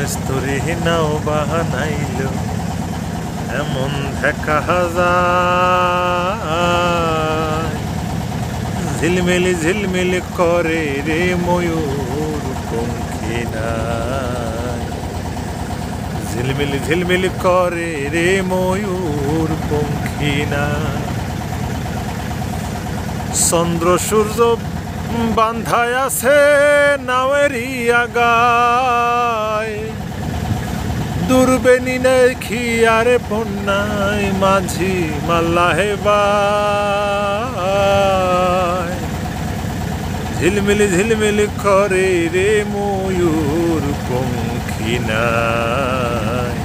কস্তুরি নাও বাহানাইল। এমন দেখা যায়। ঝিলমিলি ঝিলমিলি করে রে ময়ূর পঙ্খী নাই। ঝিলমিলি ঝিলমিলি করে রে ময়ূর পঙ্খী নাই। চন্দ্র সূর্য বান্ধায় আছে নাওয়েরই আগায়। দূরবেনি দেখি আরে পন্নাই মাঝি মাল্লাহে বাই। ঝিলমিলি ঝিলমিলি করে রে ময়ূর পঙ্খী নাই।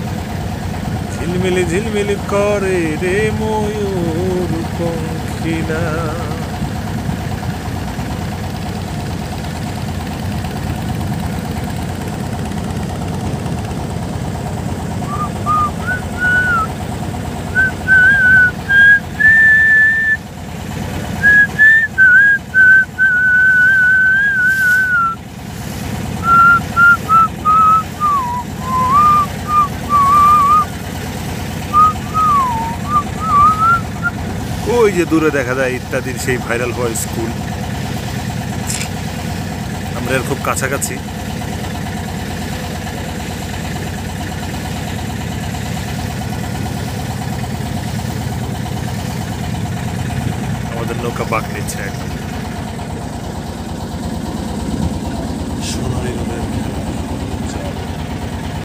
ঝিলমিলি ঝিলমিলি করে রে ময়ূর পঙ্খী নাই। ওই যে দূরে দেখা যায় ইত্যাদির সেই ভাইরাল হওয়া স্কুল আমরা এর খুব কাছাকাছি। আমাদের নৌকা বাঁক নিচ্ছে একদম